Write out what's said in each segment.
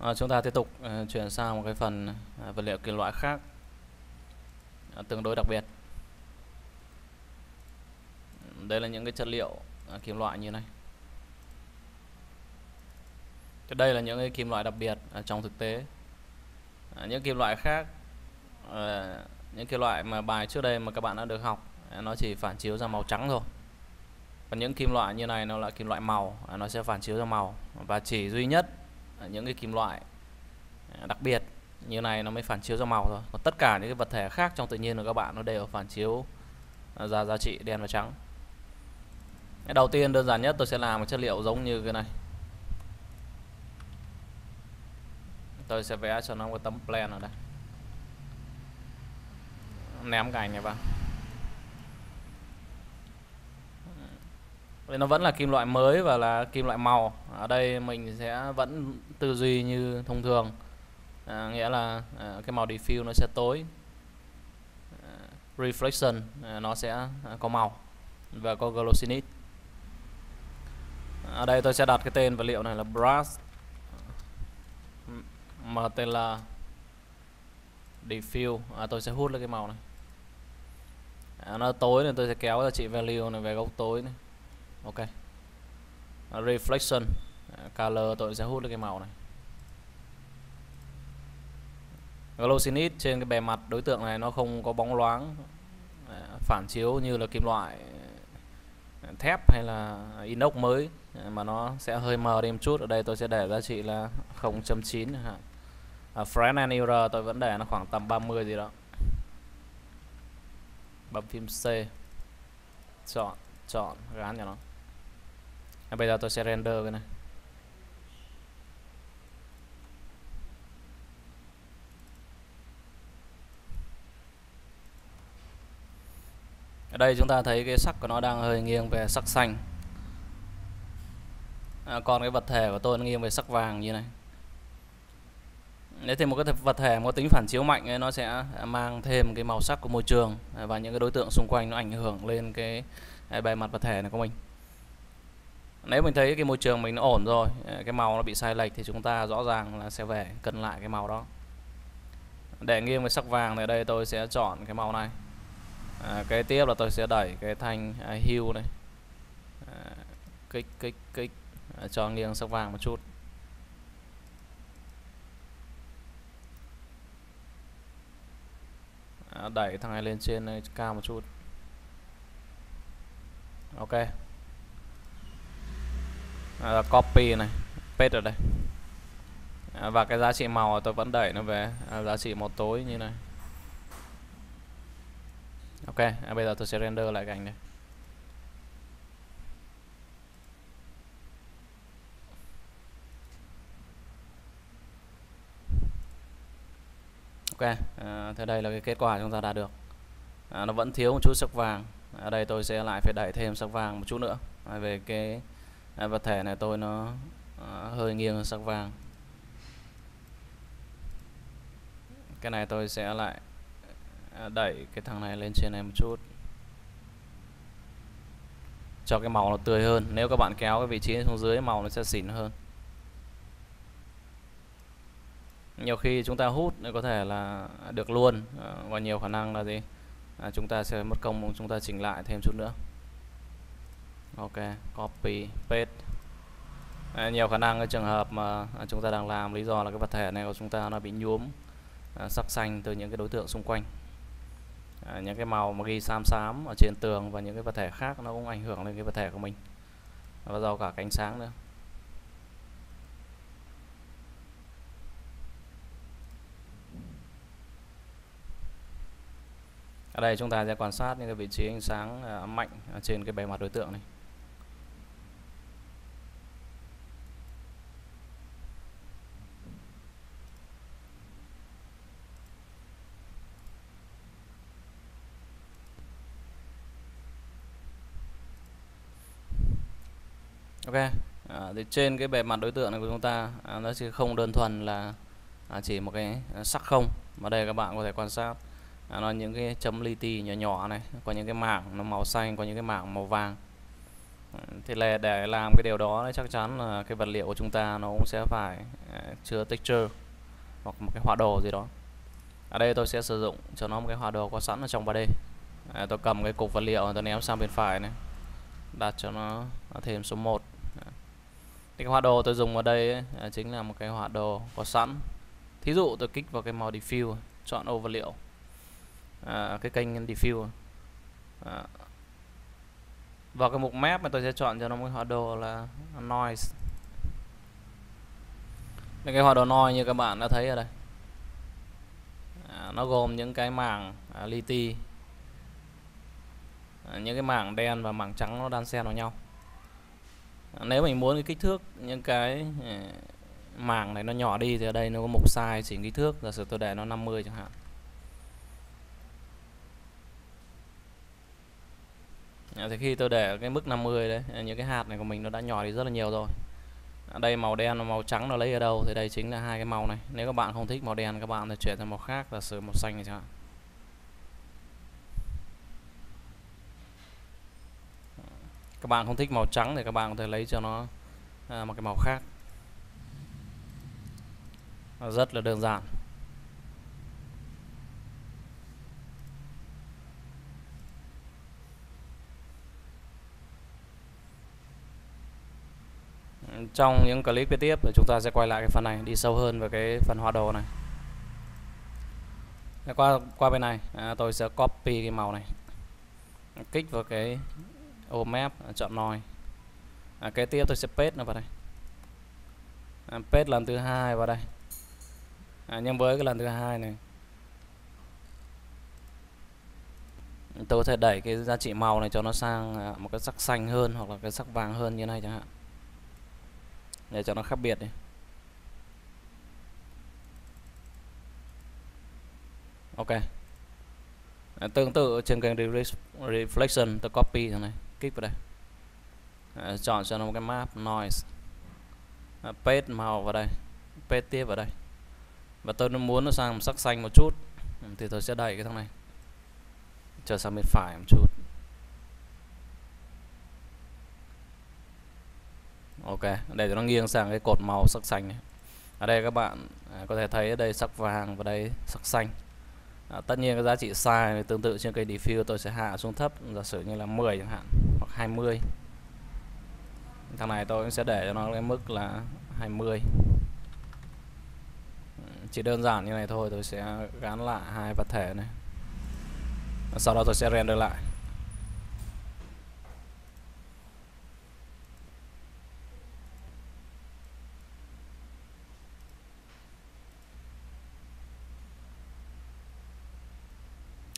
à, chúng ta tiếp tục uh, chuyển sang một cái phần uh, vật liệu kim loại khác. Uh, tương đối đặc biệt. Đây là những cái chất liệu uh, kim loại như này. Thế đây là những cái kim loại đặc biệt uh, trong thực tế. Uh, những kim loại khác uh, những kim loại mà bài trước đây mà các bạn đã được học uh, nó chỉ phản chiếu ra màu trắng thôi. Còn những kim loại như này nó là kim loại màu nó sẽ phản chiếu ra màu. Và chỉ duy nhất Ờ, những cái kim loại à, đặc biệt như này nó mới phản chiếu ra màu thôi. Còn tất cả những cái vật thể khác trong tự nhiên của các bạn nó đều phản chiếu à, ra giá trị đen và trắng. Cái đầu tiên đơn giản nhất tôi sẽ làm một chất liệu giống như cái này. Tôi sẽ vẽ cho nó một tấm plan ở đây. Ném cái ảnh này vào. Nó vẫn là kim loại mới và là kim loại màu. Ở đây mình sẽ vẫn tư duy như thông thường. À, nghĩa là à, cái màu diffuse nó sẽ tối. À, reflection à, nó sẽ à, có màu và có glossiness ở đây tôi sẽ đặt cái tên vật liệu này là brass. Mà tên là diffuse. À, tôi sẽ hút lên cái màu này. À, nó tối nên tôi sẽ kéo giá trị value này về góc tối này ok. À, reflection. À, color tôi sẽ hút được cái màu này. Glossiness trên cái bề mặt đối tượng này nó không có bóng loáng à, phản chiếu như là kim loại thép hay là inox mới mà nó sẽ hơi mờ đi một chút. Ở đây tôi sẽ để giá trị là 0.9 à, friend and error tôi vẫn để nó khoảng tầm 30 gì đó. Bấm phím C. Chọn chọn gán cho nó à, bây giờ tôi sẽ render cái này. Ở đây chúng ta thấy cái sắc của nó đang hơi nghiêng về sắc xanh. À, còn cái vật thể của tôi nó nghiêng về sắc vàng như này. Nếu thì một cái vật thể có tính phản chiếu mạnh ấy, nó sẽ mang thêm cái màu sắc của môi trường và những cái đối tượng xung quanh nó ảnh hưởng lên cái à, bề mặt vật thể này của mình nếu mình thấy cái môi trường mình nó ổn rồi ờ, cái màu nó bị sai lệch thì chúng ta rõ ràng là sẽ về cân lại cái màu đó. Để nghiêng với sắc vàng thì ở đây tôi sẽ chọn cái màu này. À, cái tiếp là tôi sẽ đẩy cái thanh à, hue này. À, kích kích kích à, cho nghiêng sắc vàng một chút. À, đẩy thằng này lên trên này cao một chút. Ok à, copy này paste ở đây. À, và cái giá trị màu tôi vẫn đẩy nó về. À, giá trị màu tối như này. Ok à, bây giờ tôi sẽ render lại cảnh này. Ok à, thế đây là cái kết quả chúng ta đạt được. À, nó vẫn thiếu một chút sắc vàng. Ở đây tôi sẽ lại phải đẩy thêm sắc vàng một chút nữa. À, về cái à, vật thể này tôi nó à, hơi nghiêng sắc vàng. Cái này tôi sẽ lại à, đẩy cái thằng này lên trên này một chút. Cho cái màu nó tươi hơn. Nếu các bạn kéo cái vị trí xuống dưới màu nó sẽ xỉn hơn. Nhiều khi chúng ta hút có thể là được luôn. À, và nhiều khả năng là gì? À, chúng ta sẽ mất công chúng ta chỉnh lại thêm chút nữa ok copy paste. À, nhiều khả năng cái trường hợp mà à, chúng ta đang làm lý do là cái vật thể này của chúng ta nó bị nhuốm à, sắc xanh từ những cái đối tượng xung quanh. À, những cái màu mà ghi xám xám ở trên tường và những cái vật thể khác nó cũng ảnh hưởng lên cái vật thể của mình. Và do cả ánh sáng nữa. Ở đây chúng ta sẽ quan sát những cái vị trí ánh sáng à, mạnh trên cái bề mặt đối tượng này. Ok. À, thì trên cái bề mặt đối tượng này của chúng ta à, nó sẽ không đơn thuần là à, chỉ một cái à, sắc không. Mà đây các bạn có thể quan sát. À, nó những cái chấm li ti nhỏ nhỏ này có những cái mảng nó màu xanh có những cái mảng màu vàng. Thì là để làm cái điều đó chắc chắn là cái vật liệu của chúng ta nó cũng sẽ phải à, chứa texture hoặc một cái họa đồ gì đó. Ở đây tôi sẽ sử dụng cho nó một cái họa đồ có sẵn ở trong 3D à, tôi cầm cái cục vật liệu tôi ném sang bên phải này đặt cho nó, nó thêm số 1 cái họa đồ tôi dùng ở đây ấy, à, chính là một cái họa đồ có sẵn. Thí dụ tôi kích vào cái màu diffuse chọn ô vật liệu. À, cái kênh diffuse. À, vào cái mục map mà tôi sẽ chọn cho nó một cái họa đồ là noise. Đây cái họa đồ noise như các bạn đã thấy ở đây. À, nó gồm những cái mảng à, li ti. À, những cái mảng đen và mảng trắng nó đan xen vào nhau nếu mình muốn cái kích thước những cái ờ, mảng này nó nhỏ đi thì ở đây nó có mục size chỉnh kích thước. Giả sử tôi để nó 50 chẳng hạn. À, thì khi tôi để cái mức 50 đấy ờ, những cái hạt này của mình nó đã nhỏ đi rất là nhiều rồi. Ở đây màu đen và màu trắng nó lấy ở đâu thì đây chính là hai cái màu này. Nếu các bạn không thích màu đen các bạn thì chuyển sang màu khác là sử màu xanh chẳng hạn. Các bạn không thích màu trắng thì các bạn có thể lấy cho nó à, một cái màu khác. Rất là đơn giản. Trong những clip kế tiếp thì chúng ta sẽ quay lại cái phần này đi sâu hơn về cái phần hoa đồ này. Qua qua bên này à, tôi sẽ copy cái màu này kích vào cái ô map à, chọn nồi à, kế tiếp tôi sẽ paste nó vào đây. À, paste lần thứ hai vào đây. À, nhưng với cái lần thứ hai này tôi có thể đẩy cái giá trị màu này cho nó sang à, một cái sắc xanh hơn hoặc là cái sắc vàng hơn như này chẳng hạn. Để cho nó khác biệt đi. Ok. À, tương tự trên kênh reflection tôi copy thằng này kích vào đây. À, chọn cho nó một cái map noise. Ờ, à, paste màu vào đây paste tiếp vào đây. Và tôi muốn nó sang sắc xanh một chút thì tôi sẽ đẩy cái thằng này. Trở sang bên phải một chút. Ok để cho nó nghiêng sang cái cột màu sắc xanh này ở đây các bạn à, có thể thấy ở đây sắc vàng và đây sắc xanh. À, tất nhiên cái giá trị size tương tự trên cây diffuse tôi sẽ hạ xuống thấp giả sử như là 10 chẳng hạn hoặc 20 thằng này tôi cũng sẽ để cho nó cái mức là 20 chỉ đơn giản như này thôi, tôi sẽ gắn lại hai vật thể này. Sau đó tôi sẽ render lại.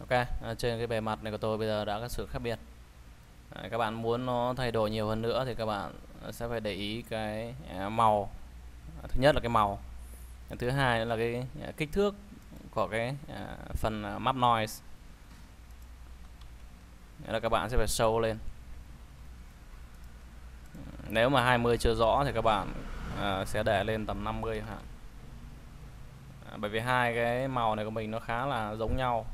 Ok à, trên cái bề mặt này của tôi bây giờ đã có sự khác biệt à, các bạn muốn nó thay đổi nhiều hơn nữa thì các bạn sẽ phải để ý cái à, màu. À, thứ nhất là cái màu. Thứ hai là cái à, kích thước của cái phần map noise. Nghĩa là các bạn sẽ phải sâu lên. Nếu mà 20 chưa rõ thì các bạn à, sẽ để lên tầm 50 hạn. À, bởi vì hai cái màu này của mình nó khá là giống nhau.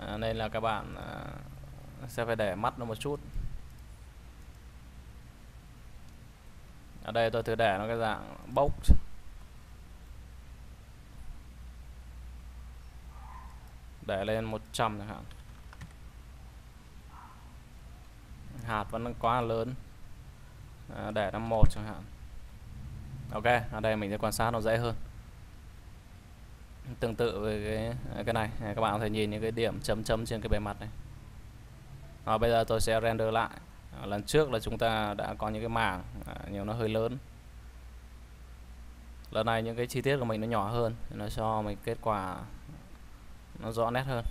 À, nên là các bạn à, sẽ phải để mắt nó một chút. Ở đây tôi thử để nó cái dạng bốc, để lên 100 chẳng hạn. Hạt vẫn quá lớn. À, để nó một chẳng hạn. Ok ở đây mình sẽ quan sát nó dễ hơn. Tương tự với cái cái này. Các bạn có thể nhìn những cái điểm chấm chấm trên cái bề mặt này à, bây giờ tôi sẽ render lại. À, lần trước là chúng ta đã có những cái mảng à, nhiều nó hơi lớn. Lần này những cái chi tiết của mình nó nhỏ hơn nó cho mình kết quả nó rõ nét hơn.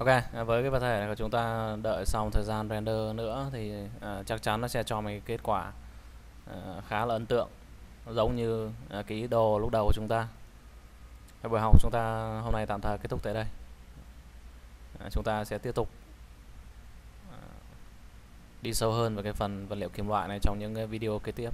Ok, à, với cái vật thể này của chúng ta đợi xong thời gian render nữa thì uh, chắc chắn nó sẽ cho mình kết quả uh, khá là ấn tượng. giống như uh, cái ý đồ lúc đầu của chúng ta. Cái buổi học chúng ta hôm nay tạm thời kết thúc tại đây. Uh, chúng ta sẽ tiếp tục uh, đi sâu hơn vào cái phần vật liệu kim loại này trong những cái video kế tiếp.